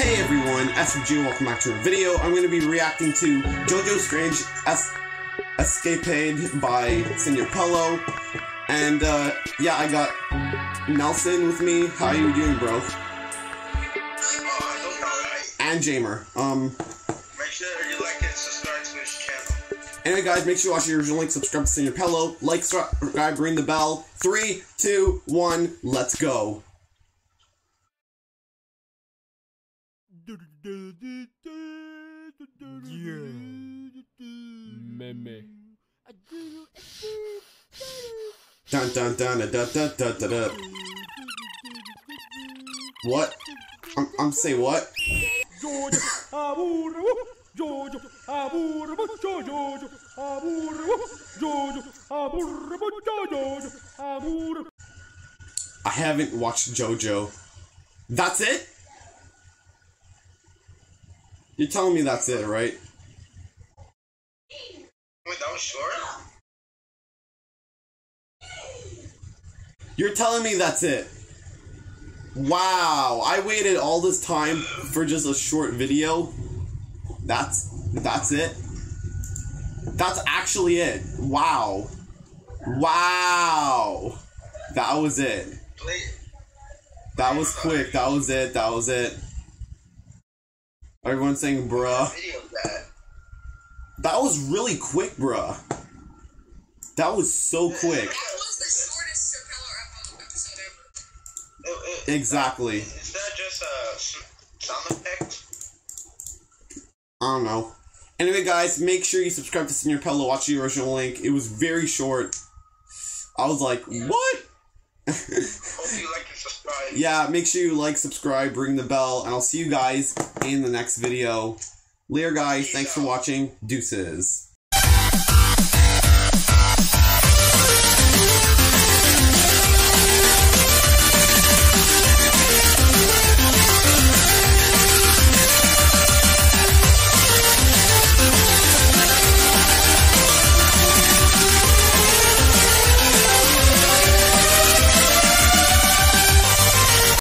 guys, everyone, Gene. Welcome back to a video. I'm going to be reacting to JoJo Strange es Escapade by Senor Pelo. And, uh, yeah, I got Nelson with me. How are you doing, bro? And Jamer. Um, Make sure you like and subscribe to this channel. anyway, guys, make sure you watch the original link, subscribe to Senor Pelo, like, subscribe, ring the bell. Three, two, one, let's go. Yeah. Meme. Dun dun dun dun dun dun dun dun. dun. What? I'm, I'm saying what? I haven't watched JoJo. That's it? You're telling me that's it, right? Wait, that was short? You're telling me that's it. Wow, I waited all this time for just a short video. That's that's it. That's actually it. Wow. Wow. That was it. That was quick. That was it. That was it. Everyone's saying bruh. That. That was really quick, bruh. That was so quick. That was the shortest Chappelle episode ever. It- it- Exactly. Is that just uh, a sound effect? I don't know. Anyway, guys, make sure you subscribe to Senor Pelo. Watch the original link. It was very short. I was like, what? yeah, make sure you like, subscribe, ring the bell, and I'll see you guys in the next video. Later, guys. Peace thanks out. for watching. Deuces.